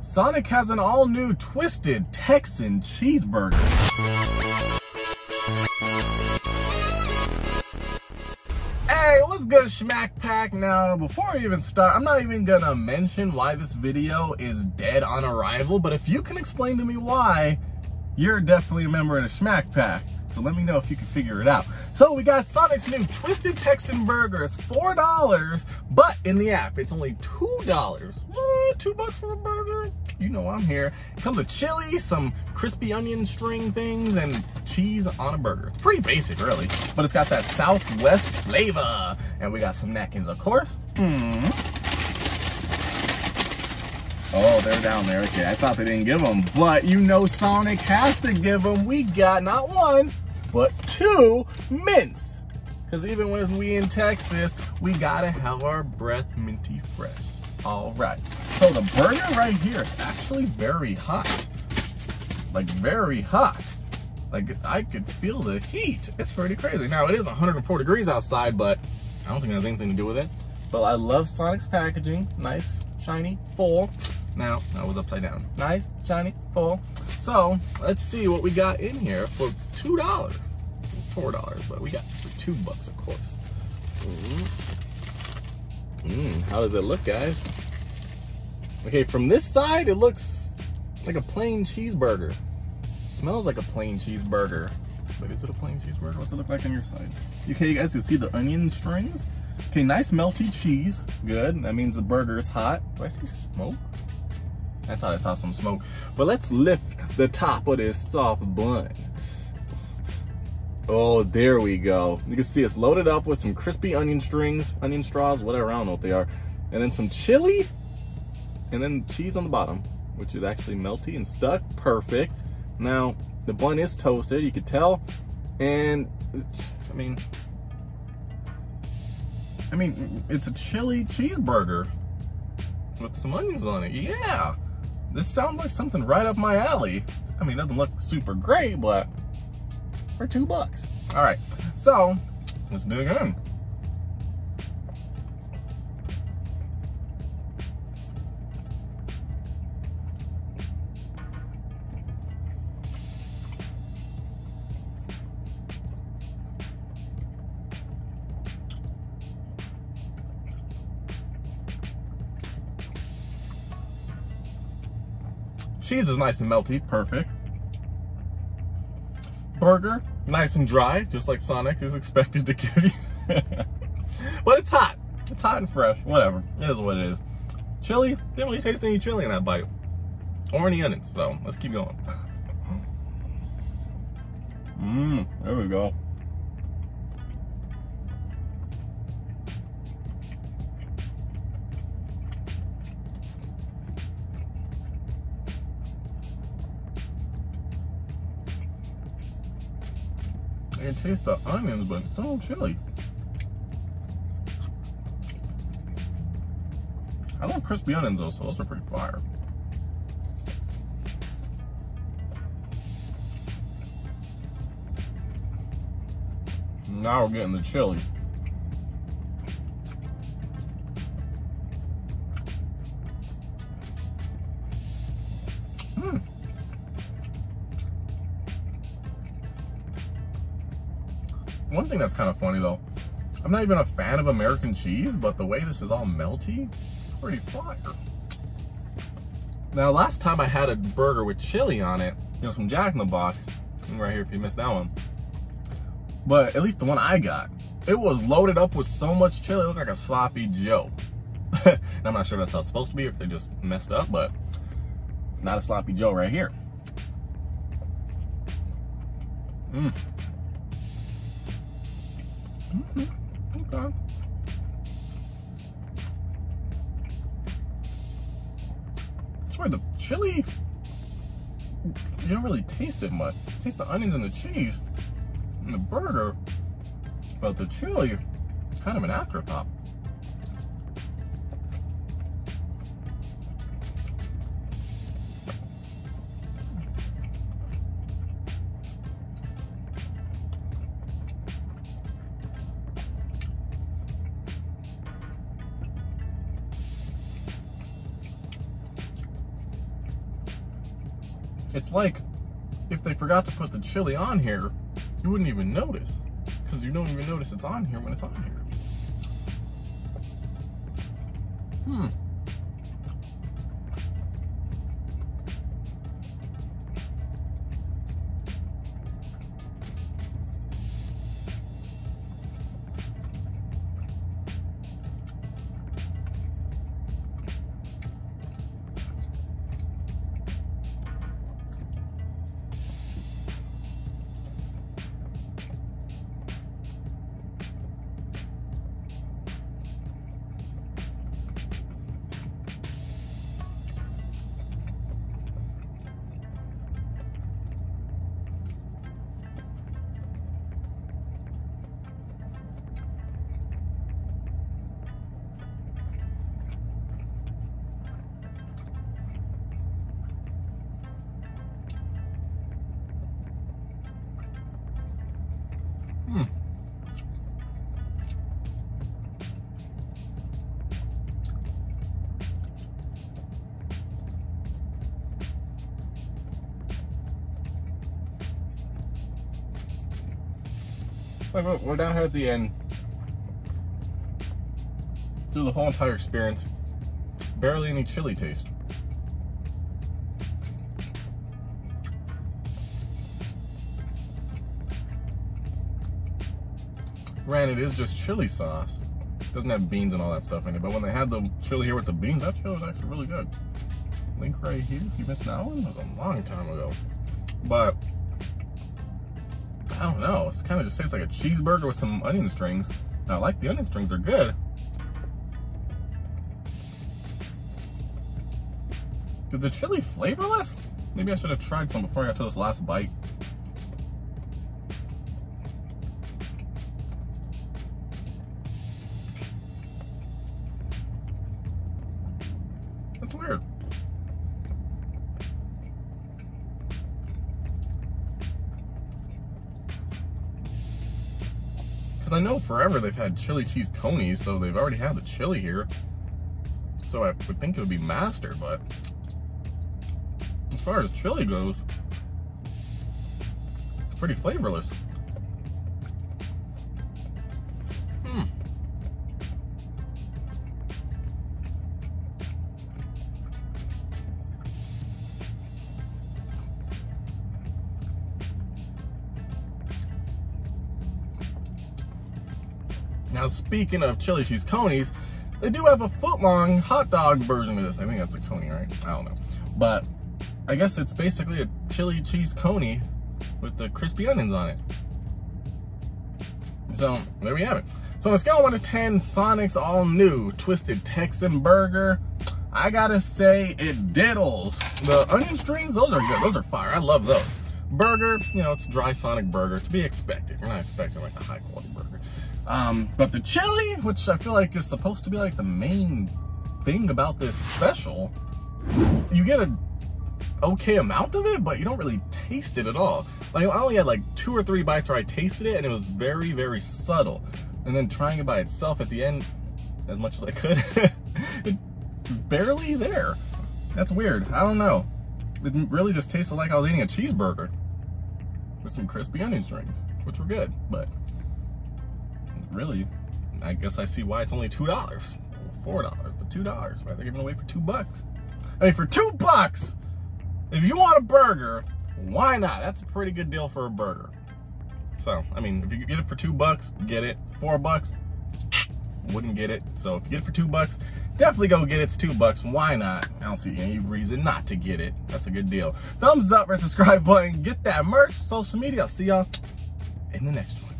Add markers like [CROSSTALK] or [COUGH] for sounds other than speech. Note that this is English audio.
Sonic has an all new Twisted Texan Cheeseburger. Hey, what's good, Schmack Pack? Now, before we even start, I'm not even gonna mention why this video is dead on arrival, but if you can explain to me why, you're definitely a member of the Schmack Pack. So let me know if you can figure it out. So we got Sonic's new Twisted Texan Burger. It's $4, but in the app, it's only $2. What, two bucks for a burger? You know I'm here. It comes with chili, some crispy onion string things, and cheese on a burger. It's pretty basic, really, but it's got that Southwest flavor. And we got some napkins, of course. Mm. Oh, they're down there. Okay, I thought they didn't give them, but you know Sonic has to give them. We got not one, but two mints. Because even when we in Texas, we gotta have our breath minty fresh. All right. So the burger right here is actually very hot. Like very hot. Like I could feel the heat. It's pretty crazy. Now it is 104 degrees outside, but I don't think it has anything to do with it. But I love Sonic's packaging. Nice, shiny, full. Now, that was upside down. Nice, shiny, full. So, let's see what we got in here for $2. $4, but we got for two bucks, of course. Mmm. Mm, how does it look, guys? Okay, from this side, it looks like a plain cheeseburger. smells like a plain cheeseburger. But is it a plain cheeseburger? What's it look like on your side? Okay, you guys can see the onion strings. Okay, nice melty cheese. Good. That means the burger is hot. Do I see smoke? I thought I saw some smoke. But let's lift the top of this soft bun. Oh, there we go. You can see it's loaded up with some crispy onion strings, onion straws, whatever, I don't know what they are. And then some chili, and then cheese on the bottom, which is actually melty and stuck. Perfect. Now, the bun is toasted, you could tell. And, I mean, I mean, it's a chili cheeseburger with some onions on it. Yeah. This sounds like something right up my alley. I mean, it doesn't look super great, but for two bucks. All right, so let's do it again. Cheese is nice and melty, perfect. Burger, nice and dry, just like Sonic is [LAUGHS] expected to give you. [LAUGHS] but it's hot. It's hot and fresh, whatever. It is what it is. Chili, didn't really taste any chili in that bite. Or any onions, so let's keep going. [LAUGHS] Mmm, there we go. Can taste the onions, but it's still chili. I love crispy onions though, so those are pretty fire. Now we're getting the chili. Thing that's kind of funny though, I'm not even a fan of American cheese, but the way this is all melty, pretty fire. Now, last time I had a burger with chili on it, you know, some Jack in the Box, right here if you missed that one. But at least the one I got, it was loaded up with so much chili, it looked like a sloppy Joe. [LAUGHS] I'm not sure that's how it's supposed to be, if they just messed up, but not a sloppy Joe right here. Mmm. Mm -hmm. Okay. That's where the chili, you don't really taste it much. Taste the onions and the cheese and the burger, but the chili, kind of an afterthought. It's like if they forgot to put the chili on here, you wouldn't even notice. Because you don't even notice it's on here when it's on here. Hmm. Hmm. Wait, we're down here at the end. Through the whole entire experience, barely any chili taste. Granted, it is just chili sauce. It doesn't have beans and all that stuff in it. But when they had the chili here with the beans, that chili was actually really good. Link right here. If you missed that one, was a long time ago. But I don't know. It kind of just tastes like a cheeseburger with some onion strings. I like the onion strings; they're good. Is the chili flavorless? Maybe I should have tried some before I got to this last bite. Because I know forever they've had chili cheese conies, so they've already had the chili here. So I would think it would be master, but as far as chili goes, it's pretty flavorless. Now, speaking of chili cheese conies, they do have a foot long hot dog version of this. I think that's a coney, right? I don't know. But I guess it's basically a chili cheese coney with the crispy onions on it. So there we have it. So on a scale of 1 to 10, Sonic's all new Twisted Texan Burger, I gotta say it diddles. The onion strings, those are good. Those are fire. I love those. Burger, you know, it's dry Sonic burger to be expected. You're not expecting like a high quality burger. Um, but the chili, which I feel like is supposed to be like the main thing about this special, you get a okay amount of it, but you don't really taste it at all. Like I only had like two or three bites where I tasted it and it was very, very subtle. And then trying it by itself at the end, as much as I could, [LAUGHS] it barely there. That's weird. I don't know. It really just tasted like I was eating a cheeseburger with some crispy onion strings, which were good, but really, I guess I see why it's only $2. $4, but $2. Why they're giving away for two bucks. I mean, for two bucks, if you want a burger, why not? That's a pretty good deal for a burger. So, I mean, if you get it for two bucks, get it. Four bucks, wouldn't get it. So if you get it for two bucks, definitely go get it. It's two bucks. Why not? I don't see any reason not to get it. That's a good deal. Thumbs up or subscribe button. Get that merch, social media. I'll see y'all in the next one.